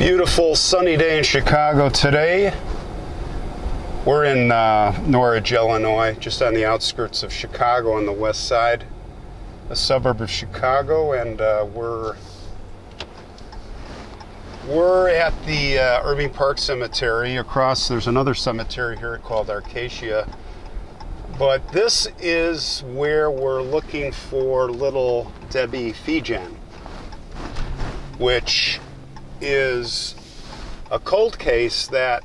Beautiful sunny day in Chicago today. We're in uh, Norridge, Illinois, just on the outskirts of Chicago on the west side, a suburb of Chicago, and uh, we're we're at the uh, Irving Park Cemetery. Across, there's another cemetery here called Acacia. But this is where we're looking for little Debbie Fijan, which is a cold case that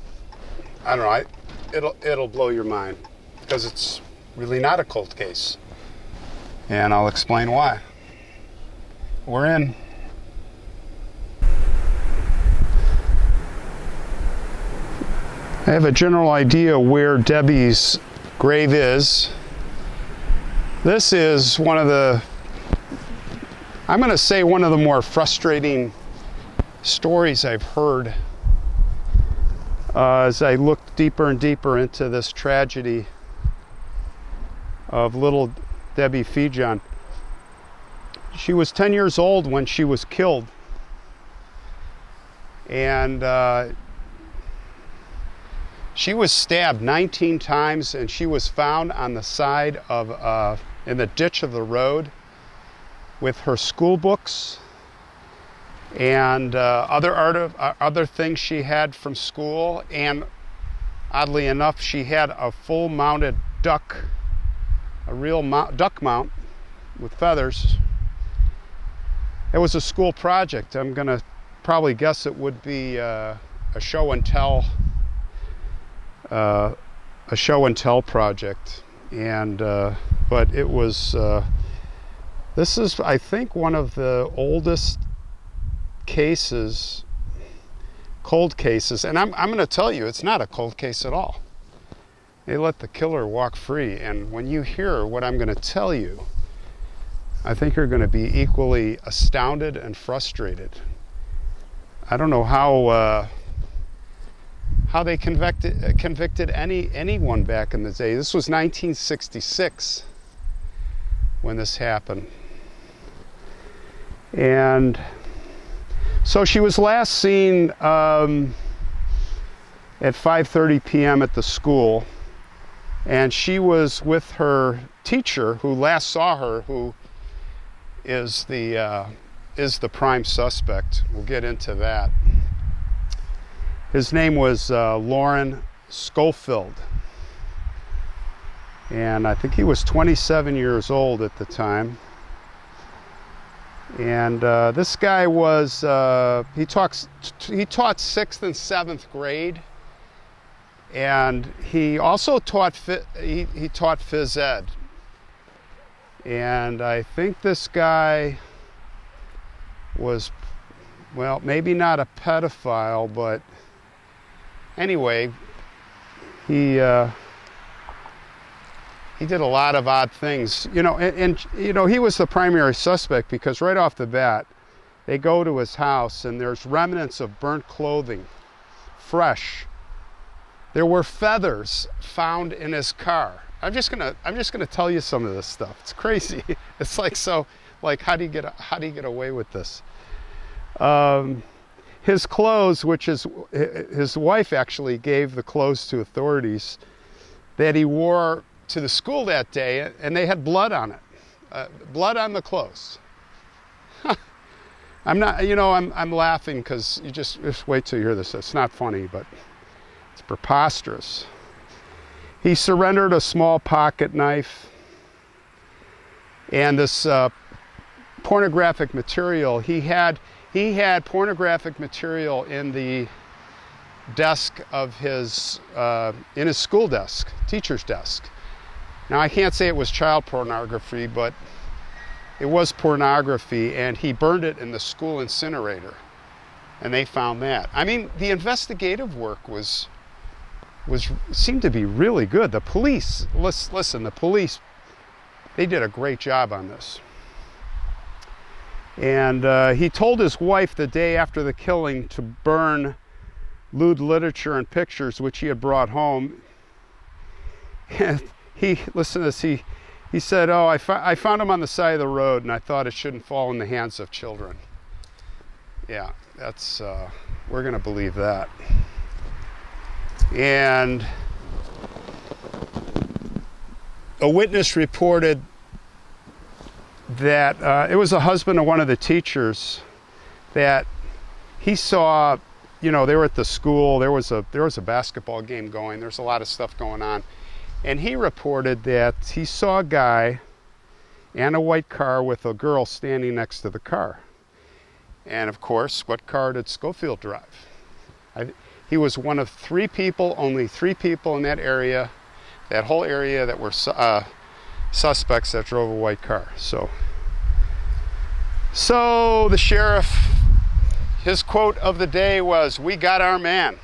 I don't know. I, it'll it'll blow your mind because it's really not a cold case, and I'll explain why. We're in. I have a general idea where Debbie's grave is. This is one of the, I'm going to say one of the more frustrating stories I've heard uh, as I looked deeper and deeper into this tragedy of little Debbie Fijan. She was 10 years old when she was killed. And uh, she was stabbed 19 times and she was found on the side of, uh, in the ditch of the road with her school books and uh, other art of, uh, other things she had from school. And oddly enough, she had a full mounted duck, a real mount, duck mount with feathers. It was a school project. I'm going to probably guess it would be uh, a show and tell uh, a show and tell project, and uh, but it was. Uh, this is, I think, one of the oldest cases, cold cases, and I'm I'm going to tell you, it's not a cold case at all. They let the killer walk free, and when you hear what I'm going to tell you, I think you're going to be equally astounded and frustrated. I don't know how uh, how they convicted uh, convicted any anyone back in the day. This was 1966 when this happened, and so she was last seen um, at 5:30 p.m. at the school, and she was with her teacher, who last saw her, who is the uh, is the prime suspect. We'll get into that. His name was uh, Loren Schofield. And I think he was 27 years old at the time. And uh, this guy was, uh, he, talks, he taught sixth and seventh grade. And he also taught, he, he taught phys ed. And I think this guy was, well, maybe not a pedophile, but anyway, he uh, he did a lot of odd things, you know, and, and, you know he was the primary suspect because right off the bat, they go to his house and there's remnants of burnt clothing, fresh. There were feathers found in his car. I'm just gonna I'm just gonna tell you some of this stuff. It's crazy. It's like so like how do you get how do you get away with this? Um, his clothes, which is his wife actually gave the clothes to authorities that he wore to the school that day, and they had blood on it, uh, blood on the clothes. I'm not, you know, I'm, I'm laughing because you just, just wait till you hear this. It's not funny, but it's preposterous. He surrendered a small pocket knife and this uh, pornographic material. He had he had pornographic material in the desk of his, uh, in his school desk, teacher's desk. Now, I can't say it was child pornography, but it was pornography, and he burned it in the school incinerator, and they found that. I mean, the investigative work was was seemed to be really good. The police, listen, the police, they did a great job on this. And uh, he told his wife the day after the killing to burn lewd literature and pictures which he had brought home. And he, listen to this, he, he said, Oh, I, I found him on the side of the road and I thought it shouldn't fall in the hands of children. Yeah, that's, uh, we're going to believe that. And a witness reported that uh, it was a husband of one of the teachers that he saw you know they were at the school there was a there was a basketball game going there's a lot of stuff going on and he reported that he saw a guy and a white car with a girl standing next to the car and of course what car did schofield drive I, he was one of three people only three people in that area that whole area that were uh, suspects that drove a white car. So, so the sheriff, his quote of the day was, "We got our man,"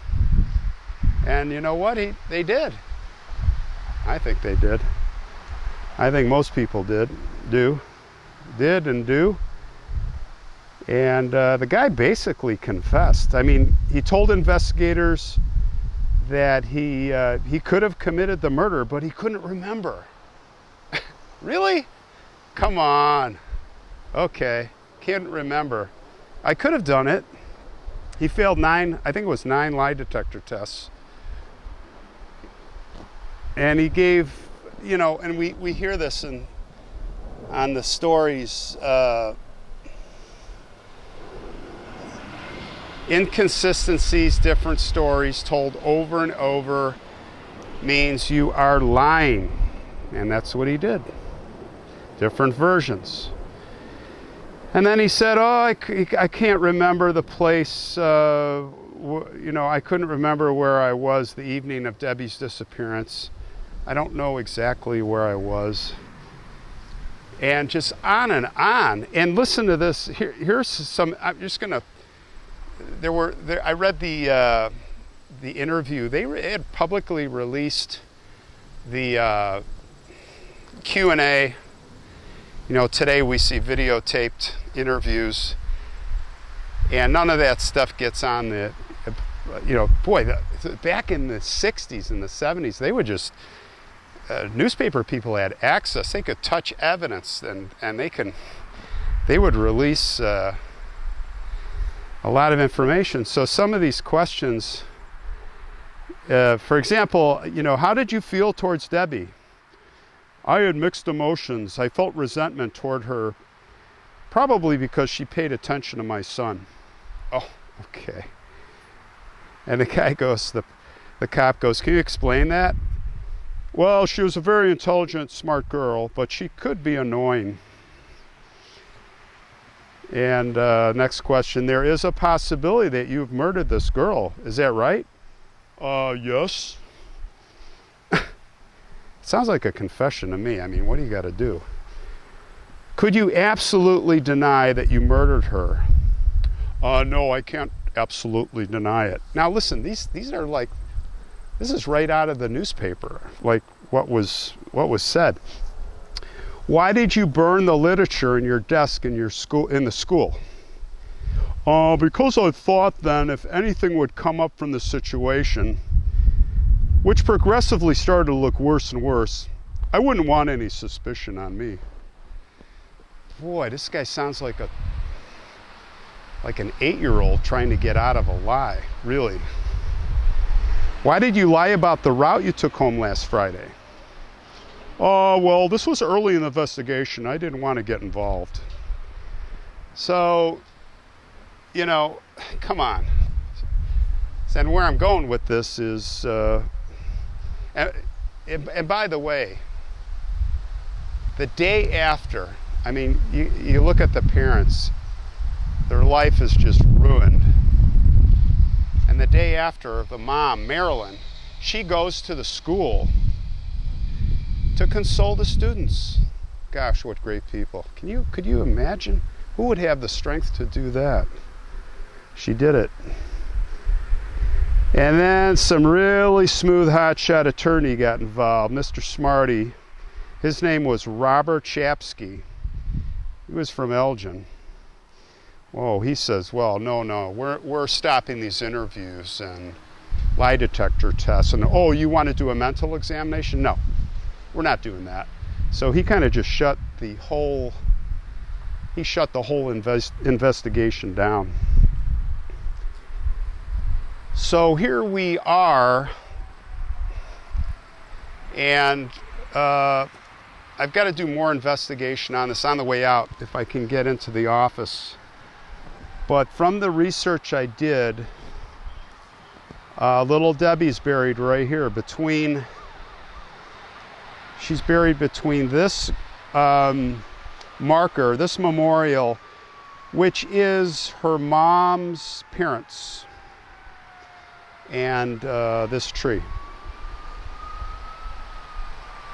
and you know what? He they did. I think they did. I think most people did, do, did, and do. And uh, the guy basically confessed. I mean, he told investigators that he uh, he could have committed the murder, but he couldn't remember. really? Come on. Okay, can't remember. I could have done it. He failed nine, I think it was nine lie detector tests. And he gave, you know, and we, we hear this in, on the stories. Uh, inconsistencies, different stories told over and over means you are lying. And that's what he did. Different versions. And then he said, Oh, I, I can't remember the place. Uh, you know, I couldn't remember where I was the evening of Debbie's disappearance. I don't know exactly where I was. And just on and on. And listen to this. Here, here's some, I'm just to there were there, I read the uh, the interview. They had publicly released the uh, Q and A. You know, today we see videotaped interviews, and none of that stuff gets on the. You know, boy, the, back in the '60s and the '70s, they would just uh, newspaper people had access. They could touch evidence, and and they can they would release. Uh, a lot of information. So some of these questions, uh, for example, you know, how did you feel towards Debbie? I had mixed emotions. I felt resentment toward her, probably because she paid attention to my son. Oh, okay. And the guy goes, the, the cop goes, Can you explain that? Well, she was a very intelligent, smart girl, but she could be annoying. And uh, next question there is a possibility that you've murdered this girl. Is that right? Uh, yes. Sounds like a confession to me. I mean, what do you got to do? Could you absolutely deny that you murdered her? Uh, no, I can't absolutely deny it. Now, listen, these, these are like, this is right out of the newspaper, like what was, what was said. Why did you burn the literature in your desk in your school in the school? Uh, because I thought then if anything would come up from the situation, which progressively started to look worse and worse, I wouldn't want any suspicion on me. Boy, this guy sounds like a like an eight-year-old trying to get out of a lie, really. Why did you lie about the route you took home last Friday? Oh, well, this was early in the investigation. I didn't want to get involved. So, you know, come on. And where I'm going with this is, uh, and, and by the way, the day after, I mean, you, you look at the parents, their life is just ruined. And the day after, the mom, Marilyn, she goes to the school to console the students. Gosh, what great people. Can you could you imagine who would have the strength to do that? She did it. And then some really smooth hotshot attorney got involved, Mr. Smarty. His name was Robert Chapsky. He was from Elgin. Oh, he says, well, no, no, we're, we're stopping these interviews and lie detector tests. And, oh, you want to do a mental examination? No, we're not doing that. So he kind of just shut the whole he shut the whole invest, investigation down. So here we are, and uh, I've got to do more investigation on this on the way out if I can get into the office. But from the research I did, uh, little Debbie's buried right here between, she's buried between this um, marker, this memorial, which is her mom's parents, and uh, this tree.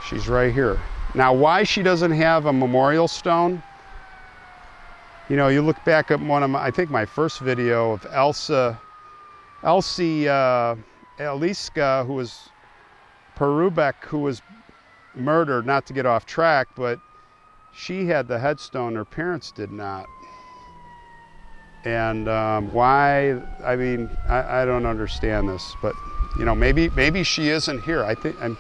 She's right here. Now, why she doesn't have a memorial stone? You know, you look back at one of my, I think my first video of Elsa, Elsie uh, Eliska, who was Perubek, who was murdered, not to get off track, but she had the headstone, her parents did not. And um, why, I mean, I, I don't understand this, but you know, maybe, maybe she isn't here. I think, I'm,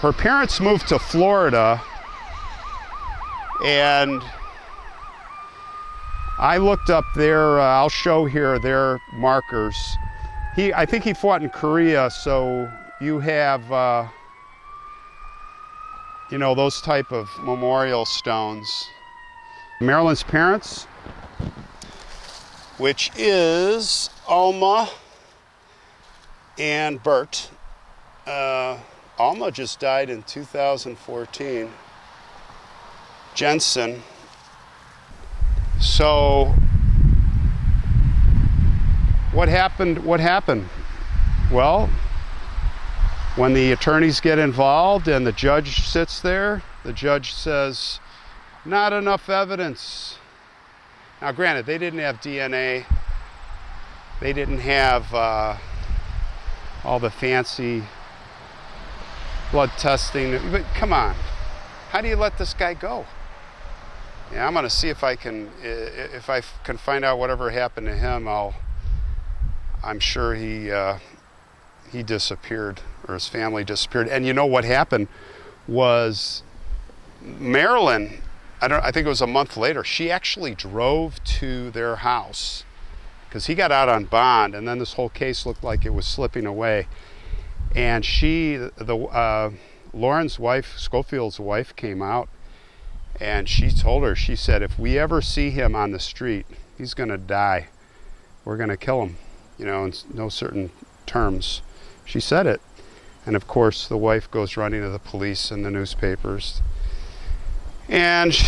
her parents moved to Florida and I looked up their, uh, I'll show here their markers. He, I think he fought in Korea, so you have, uh, you know, those type of memorial stones. Marilyn's parents, which is Alma and Bert. Uh, Alma just died in 2014. Jensen. So what happened what happened? Well, when the attorneys get involved and the judge sits there, the judge says, not enough evidence. Now, granted, they didn't have DNA, they didn't have uh, all the fancy blood testing. But come on, how do you let this guy go? Yeah, I'm gonna see if I can if I can find out whatever happened to him. I'll. I'm sure he uh, he disappeared or his family disappeared. And you know what happened was Marilyn. I don't. I think it was a month later. She actually drove to their house because he got out on bond, and then this whole case looked like it was slipping away and she, the uh, Lauren's wife, Schofield's wife, came out, and she told her, she said, if we ever see him on the street, he's going to die. We're going to kill him, you know, in no certain terms. She said it. And of course, the wife goes running to the police and the newspapers. And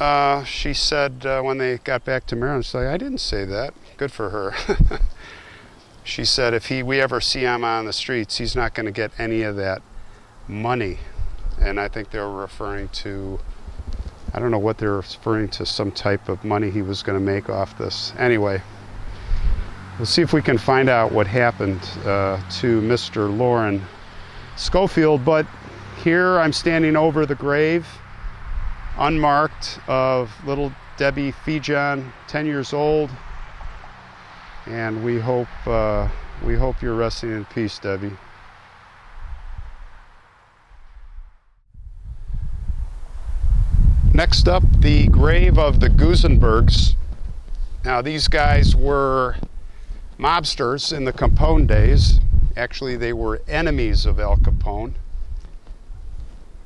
uh, she said uh, when they got back to Marilyn, she's like, I didn't say that. Good for her. she said if he we ever see him on the streets, he's not going to get any of that money. And I think they were referring to, I don't know what they're referring to, some type of money he was going to make off this. Anyway, we'll see if we can find out what happened uh, to Mr. Lauren Schofield. But here I'm standing over the grave, unmarked, of little Debbie Fijan, 10 years old and we hope uh, we hope you're resting in peace, Debbie. Next up, the grave of the Gusenbergs. Now, these guys were mobsters in the Capone days. Actually, they were enemies of Al Capone,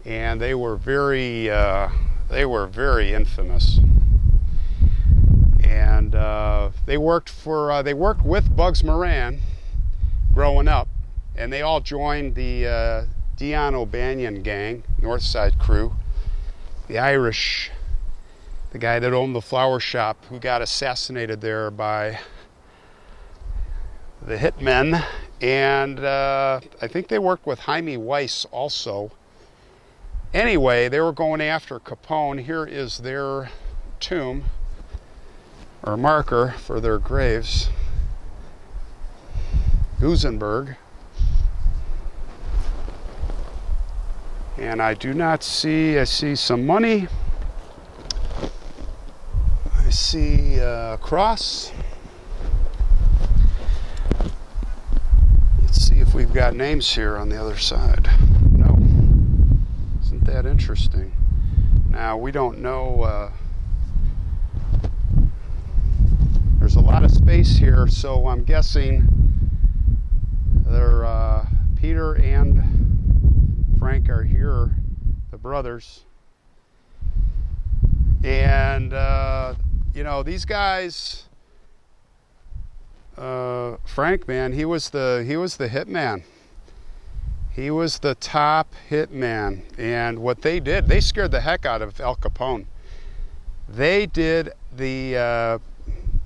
and they were very uh, they were very infamous and uh, they worked for uh, they worked with Bugs Moran growing up, and they all joined the uh, Dion O'Banion gang, North Side crew, the Irish, the guy that owned the flower shop who got assassinated there by the hitmen, and uh, I think they worked with Hymie Weiss also. Anyway, they were going after Capone. Here is their tomb or marker for their graves. Gusenberg. And I do not see, I see some money. I see a cross. Let's see if we've got names here on the other side. No. Isn't that interesting? Now, we don't know. Uh, there's a lot of of space here, so I'm guessing they're uh, Peter and Frank are here, the brothers. And uh, you know these guys, uh, Frank, man, he was the he was the hitman. He was the top hitman, and what they did, they scared the heck out of Al Capone. They did the uh,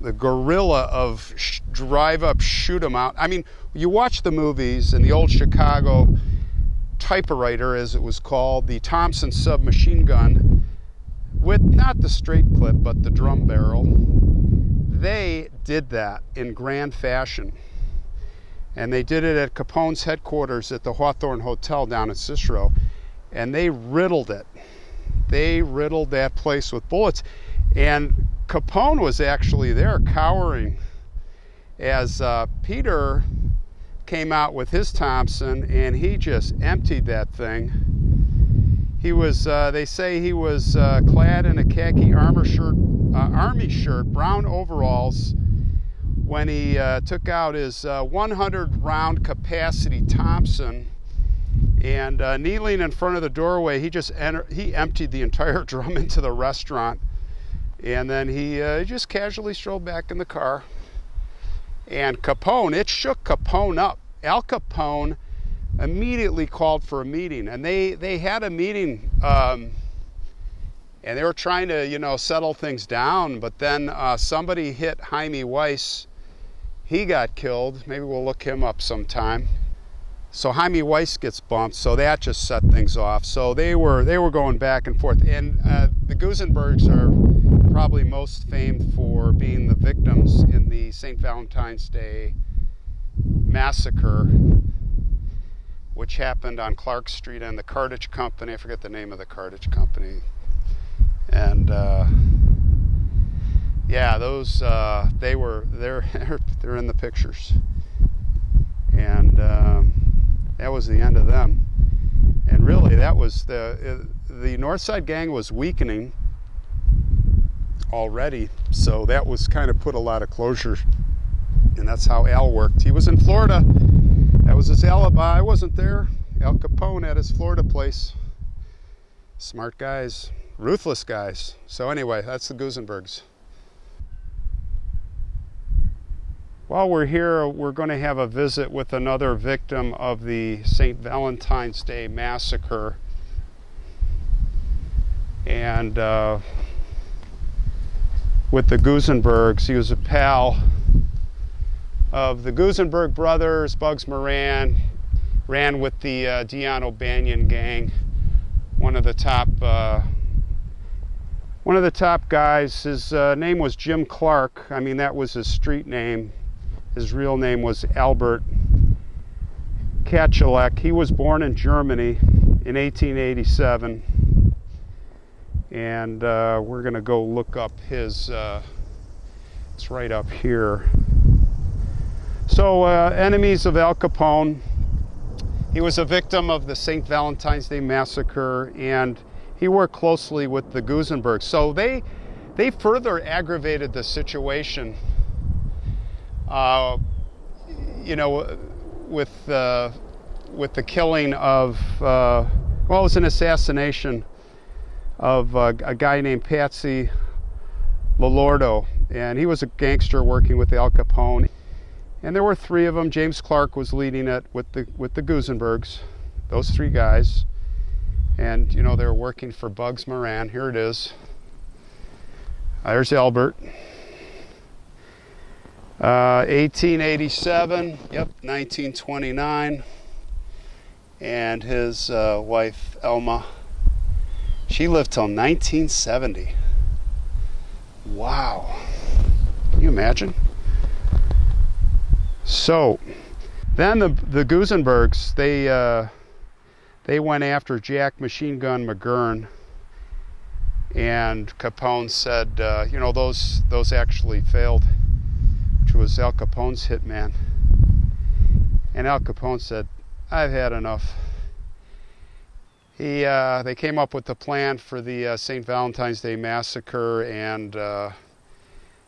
the gorilla of drive up, shoot 'em out. I mean, you watch the movies and the old Chicago typewriter, as it was called, the Thompson submachine gun, with not the straight clip but the drum barrel. They did that in grand fashion. And they did it at Capone's headquarters at the Hawthorne Hotel down in Cicero. And they riddled it. They riddled that place with bullets. And Capone was actually there cowering as uh, Peter came out with his Thompson and he just emptied that thing. He was, uh, they say he was uh, clad in a khaki armor shirt, uh, army shirt, brown overalls, when he uh, took out his uh, 100 round capacity Thompson and uh, kneeling in front of the doorway, he just enter- he emptied the entire drum into the restaurant, and then he just casually strolled back in the car. And Capone, it shook Capone up. Al Capone immediately called for a meeting, and they they had a meeting. Um, and they were trying to, you know, settle things down. But then uh, somebody hit Hymie Weiss he got killed. Maybe we'll look him up sometime. So Hymie Weiss gets bumped, so that just set things off. So they were they were going back and forth, and uh, the Gusenbergs are probably most famed for being the victims in the St. Valentine's Day massacre, which happened on Clark Street and the Cartage Company. I forget the name of the Cartage Company, and. Uh, yeah, those uh, they were they're they're in the pictures, and um, that was the end of them. And really, that was the the North Side Gang was weakening already, so that was kind of put a lot of closure, and that's how Al worked. He was in Florida. That was his alibi. I wasn't there. Al Capone at his Florida place. Smart guys, ruthless guys. So anyway, that's the Gusenbergs. While we're here, we're going to have a visit with another victim of the St. Valentine's Day massacre. And uh, with the Gusenbergs, he was a pal of the Gusenberg brothers, Bugs Moran, ran with the uh, Dion O'Banion gang, one of the top. Uh, one of the top guys, his uh, name was Jim Clark. I mean, that was his street name. His real name was Albert Kachellek. He was born in Germany in 1887. And uh, we're going to go look up his, uh, it's right up here. So, uh, enemies of Al Capone. He was a victim of the St. Valentine's Day massacre and he worked closely with the Gusenbergs. So they, they further aggravated the situation uh, you know, with uh, with the killing of uh, well, it was an assassination of uh, a guy named Patsy Lolordo, and he was a gangster working with Al Capone. And there were three of them. James Clark was leading it with the with the Gusenbergs, those three guys. And you know they were working for Bugs Moran. Here it is. There's Albert. 1887, uh, yep, 1929. And his uh, wife, Elma, she lived till 1970. Wow. Can you imagine? So, then the, the Gusenbergs, they, uh, they went after Jack Machine Gun McGurn. And Capone said, uh, you know, those, those actually failed which was Al Capone's hitman. And Al Capone said, I've had enough. He, uh, they came up with the plan for the uh, St. Valentine's Day massacre, and uh,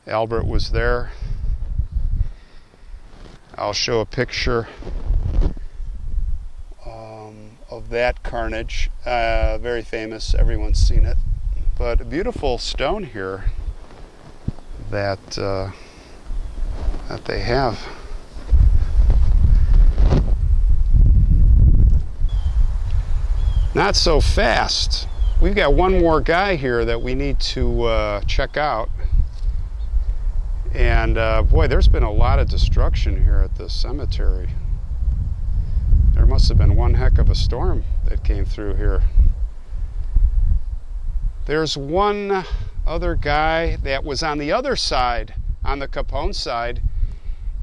Albert was there. I'll show a picture um, of that carnage. Uh, very famous, everyone's seen it. But a beautiful stone here that uh, that they have. Not so fast. We've got one more guy here that we need to uh, check out. And uh, boy, there's been a lot of destruction here at this cemetery. There must have been one heck of a storm that came through here. There's one other guy that was on the other side, on the Capone side,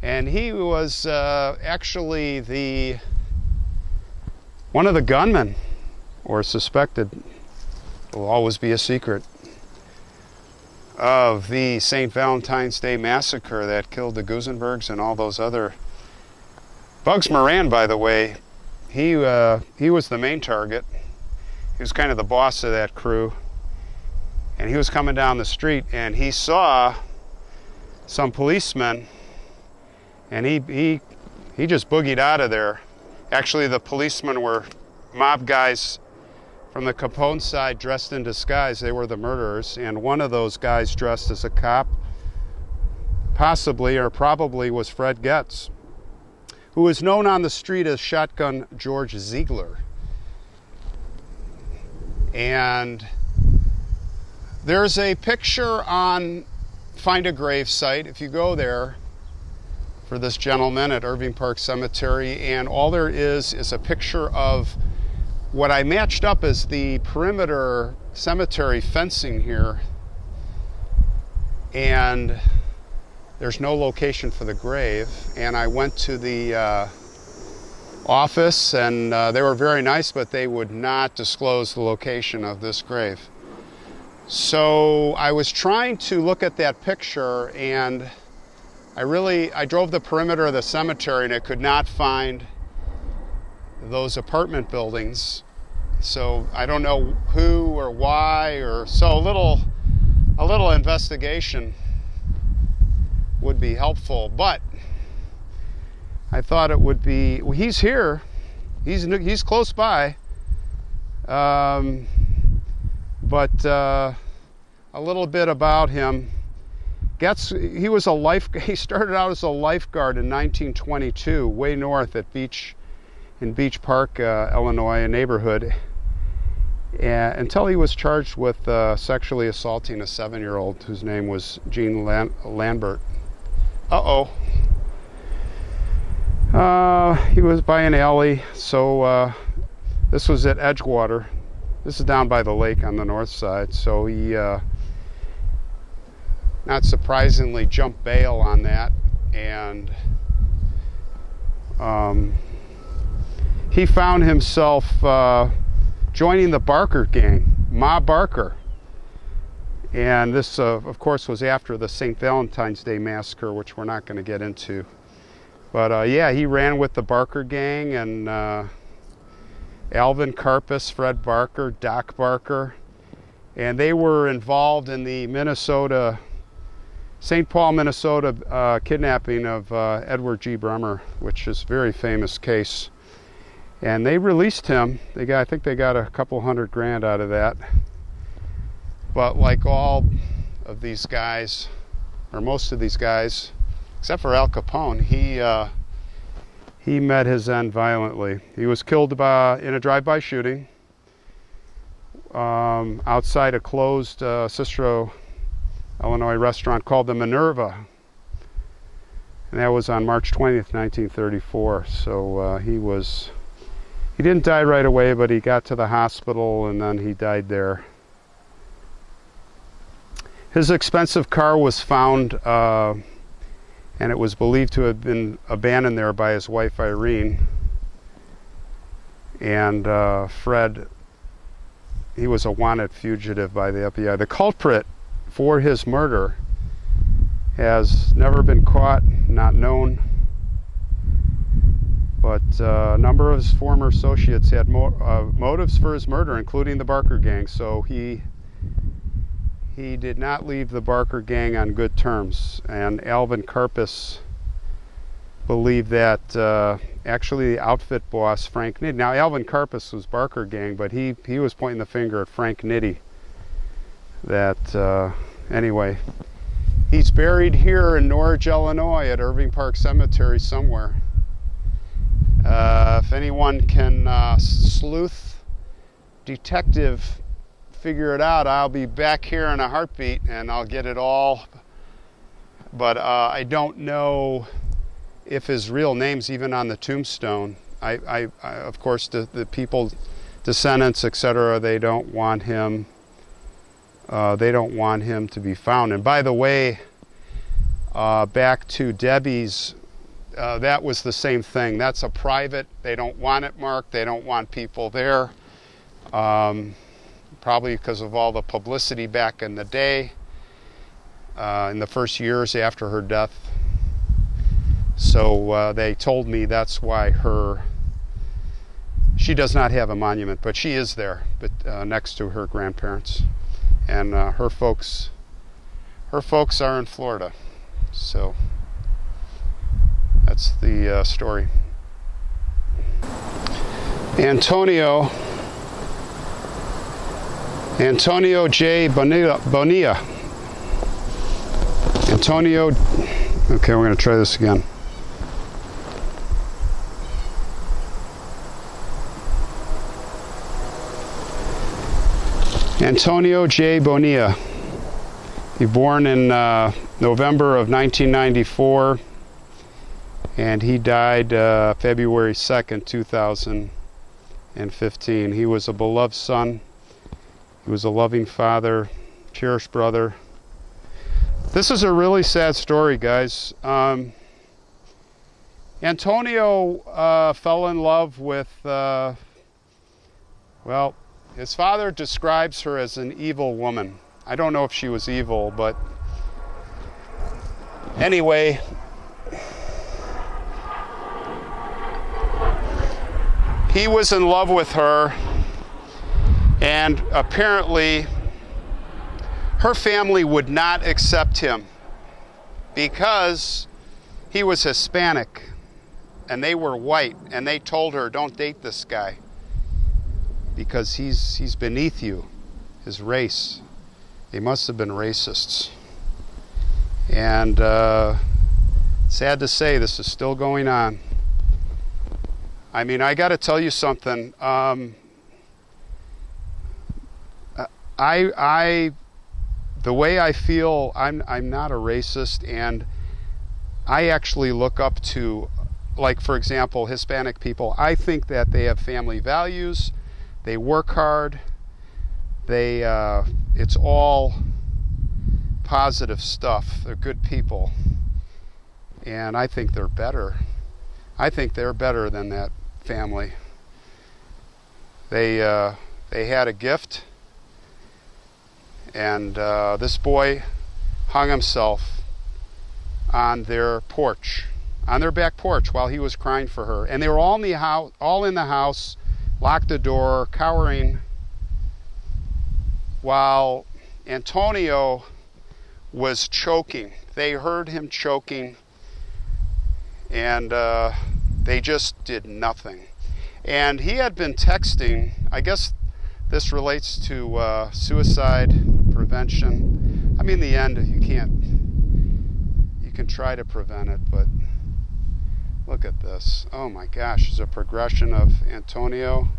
and he was uh, actually the one of the gunmen, or suspected. Will always be a secret of the St. Valentine's Day massacre that killed the Gusenbergs and all those other. Bugs Moran, by the way, he uh, he was the main target. He was kind of the boss of that crew, and he was coming down the street and he saw some policemen and he he he just boogied out of there. Actually, the policemen were mob guys from the Capone side dressed in disguise. They were the murderers, and one of those guys dressed as a cop, possibly or probably, was Fred Goetz, who was known on the street as Shotgun George Ziegler. And there's a picture on Find a Grave site. If you go there, for this gentleman at Irving Park Cemetery, and all there is is a picture of what I matched up is the perimeter cemetery fencing here, and there's no location for the grave. And I went to the uh, office, and uh, they were very nice, but they would not disclose the location of this grave. So I was trying to look at that picture and I really, I drove the perimeter of the cemetery and I could not find those apartment buildings. So I don't know who or why or so a little, a little investigation would be helpful. But I thought it would be. Well, he's here. He's he's close by. Um, but uh, a little bit about him. Goetz, he was a life. He started out as a lifeguard in 1922, way north at Beach, in Beach Park, uh, Illinois, a neighborhood. And, until he was charged with uh, sexually assaulting a seven-year-old whose name was Jean Lan- Lambert. Uh-oh. Uh, he was by an alley, so uh, this was at Edgewater. This is down by the lake on the north side. So he uh, not surprisingly, jumped bail on that, and um, he found himself uh, joining the Barker gang, Ma Barker. And this, uh, of course, was after the St. Valentine's Day massacre, which we're not going to get into. But uh, yeah, he ran with the Barker gang, and uh, Alvin Karpis, Fred Barker, Doc Barker, and they were involved in the Minnesota St. Paul, Minnesota uh, kidnapping of uh, Edward G. Bremer, which is a very famous case. And they released him. They got, I think they got a couple hundred grand out of that. But like all of these guys, or most of these guys, except for Al Capone, he uh, he met his end violently. He was killed by, in a drive-by shooting um, outside a closed uh, Cicero Illinois restaurant called the Minerva. And that was on March 20th, 1934. So uh, he was, he didn't die right away, but he got to the hospital and then he died there. His expensive car was found, uh, and it was believed to have been abandoned there by his wife Irene. And uh, Fred, he was a wanted fugitive by the FBI. The culprit for his murder has never been caught, not known. But uh, a number of his former associates had mo- uh, motives for his murder, including the Barker gang. So he he did not leave the Barker gang on good terms. And Alvin Karpis believed that uh, actually the outfit boss Frank Nitti. Now Alvin Karpis was Barker Gang, but he he was pointing the finger at Frank Nitti. That uh, anyway, he's buried here in Norridge, Illinois, at Irving Park Cemetery somewhere. Uh, if anyone can uh, sleuth detective figure it out, I'll be back here in a heartbeat and I'll get it all. But uh, I don't know if his real name's even on the tombstone. I, I, I of course, the, the people, descendants, etc., they don't want him. Uh, they don't want him to be found. And by the way, uh, back to Debbie's, uh, that was the same thing. That's a private. They don't want it marked. They don't want people there. Um, probably because of all the publicity back in the day, uh, in the first years after her death. So uh, they told me that's why her she does not have a monument, but she is there, but uh, next to her grandparents, and uh, her folks. Her folks are in Florida, so that's the uh, story. Antonio Antonio J. Bonilla. Bonilla. Antonio. Okay, we're going to try this again. Antonio J. Bonilla. He born in uh, November of 1994, and he died uh, February 2nd, 2015. He was a beloved son. He was a loving father, cherished brother. This is a really sad story, guys. Um, Antonio uh, fell in love with, uh, well, his father describes her as an evil woman. I don't know if she was evil, but anyway, he was in love with her, and apparently her family would not accept him because he was Hispanic and they were white, and they told her, Don't date this guy because he's he's beneath you, his race. They must have been racists. And uh, sad to say, this is still going on. I mean, I got to tell you something. Um, I, I, the way I feel, I'm, I'm not a racist, and I actually look up to, like, for example, Hispanic people. I think that they have family values they work hard. They, uh, it's all positive stuff. They're good people. And I think they're better. I think they're better than that family. They, uh, they had a gift, and uh, this boy hung himself on their porch, on their back porch, while he was crying for her. And they were all in the house, all in the house locked the door, cowering, while Antonio was choking. They heard him choking, and uh, they just did nothing. And he had been texting, I guess this relates to uh, suicide prevention. I mean, the end, you can't, you can try to prevent it, but Look at this. Oh my gosh, there's a progression of Antonio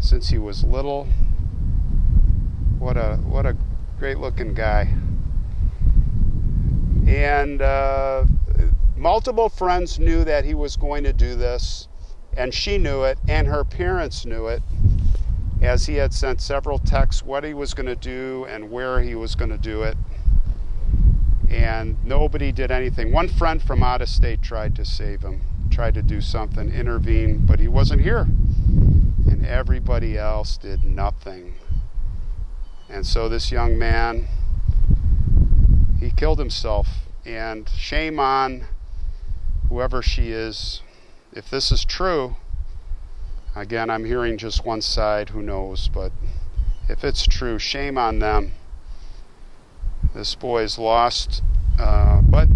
since he was little. What a what a great looking guy. And uh, multiple friends knew that he was going to do this, and she knew it, and her parents knew it, as he had sent several texts what he was going to do and where he was going to do it and nobody did anything. One friend from out of state tried to save him, tried to do something, intervene, but he wasn't here. And everybody else did nothing. And so this young man, he killed himself. And shame on whoever she is. If this is true, again, I'm hearing just one side, who knows, but if it's true, shame on them. This boy is lost, uh, but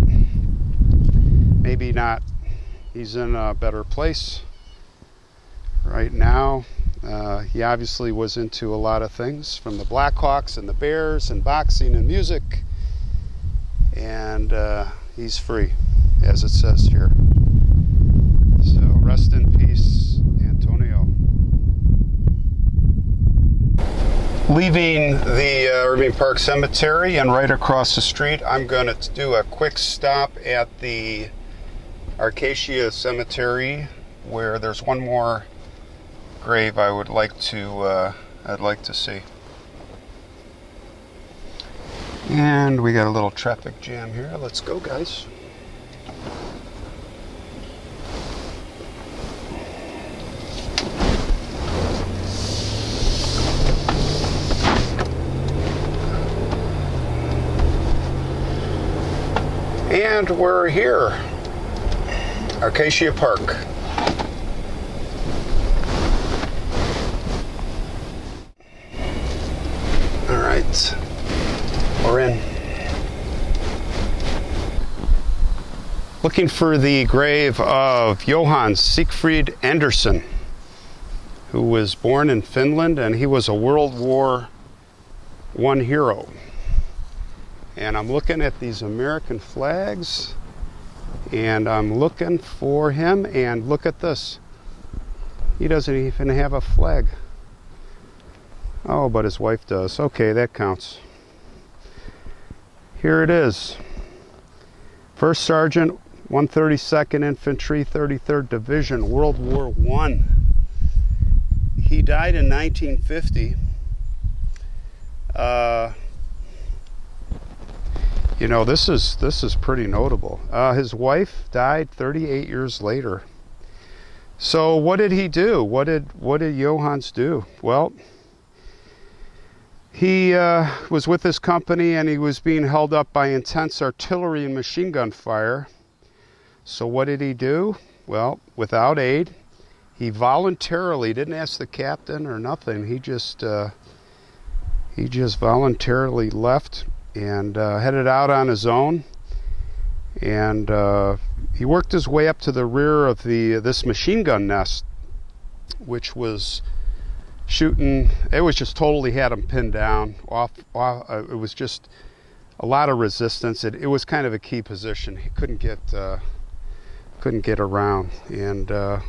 maybe not, he's in a better place right now. Uh, he obviously was into a lot of things from the Blackhawks and the Bears and boxing and music. And uh, he's free, as it says here. So rest in peace, Antonio. Leaving the uh, Irving Park Cemetery and right across the street, I'm going to do a quick stop at the Acacia Cemetery where there's one more grave I would like to uh, I'd like to see. And we got a little traffic jam here. Let's go, guys. And we're here, Acacia Park. All right, we're in. Looking for the grave of Johann Siegfried Anderson, who was born in Finland and he was a World War One hero. And I'm looking at these American flags and I'm looking for him and look at this. He doesn't even have a flag. Oh, but his wife does. Okay, that counts. Here it is. First Sergeant, 132nd Infantry, 33rd Division, World War One. He died in 1950. Uh, you know, this is this is pretty notable. Uh, his wife died 38 years later. So what did he do? What did what did Johannes do? Well, he uh, was with his company and he was being held up by intense artillery and machine gun fire. So, what did he do? Well, without aid, he voluntarily didn't ask the captain or nothing. He just uh, he just voluntarily left and uh, headed out on his own. And uh, he worked his way up to the rear of the this machine gun nest, which was shooting. It was just totally had him pinned down. Off, off uh, it was just a lot of resistance. It, it, was kind of a key position. He couldn't get uh, couldn't get around, and uh,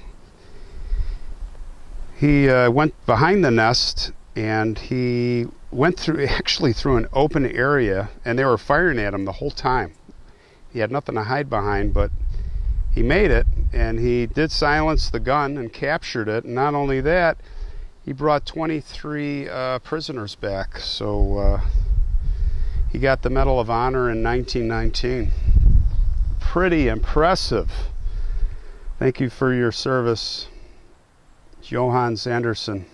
he uh, went behind the nest, and he went through actually through an open area, and they were firing at him the whole time. He had nothing to hide behind, but he made it, and he did silence the gun and captured it. And not only that he brought 23 uh, prisoners back. So uh, he got the Medal of Honor in 1919. Pretty impressive. Thank you for your service, Johannes Anderson.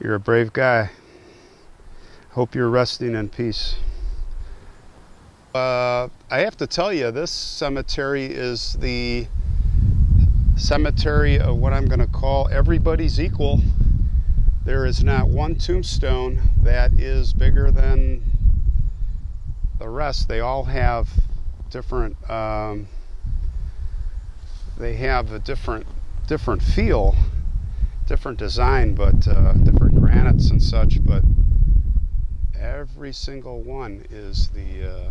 You're a brave guy. Hope you're resting in peace. Uh, I have to tell you, this cemetery is the cemetery of what I'm going to call everybody's equal. There is not one tombstone that is bigger than the rest. They all have different. Um, they have a different different feel, different design, but uh, different granites and such. But every single one is the uh,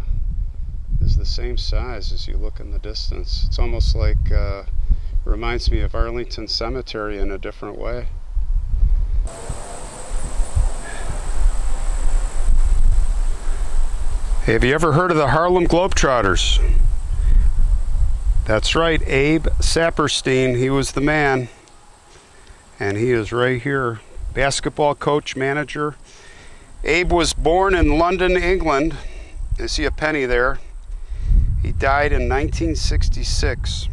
is the same size as you look in the distance. It's almost like uh, reminds me of Arlington Cemetery in a different way. Have you ever heard of the Harlem Globetrotters? That's right, Abe Saperstein. He was the man. And he is right here. Basketball coach, manager. Abe was born in London, England. You see a penny there. He died in 1966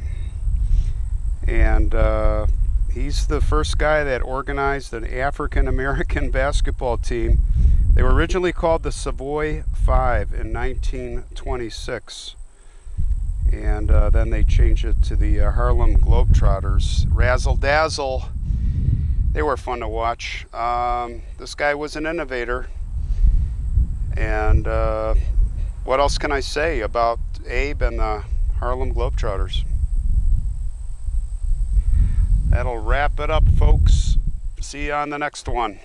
and uh, he's the first guy that organized an African American basketball team. They were originally called the Savoy Five in 1926, and uh, then they changed it to the uh, Harlem Globetrotters. Razzle dazzle. They were fun to watch. Um, this guy was an innovator, and uh, what else can I say about Abe and the Harlem Globetrotters. That'll wrap it up, folks. See you on the next one.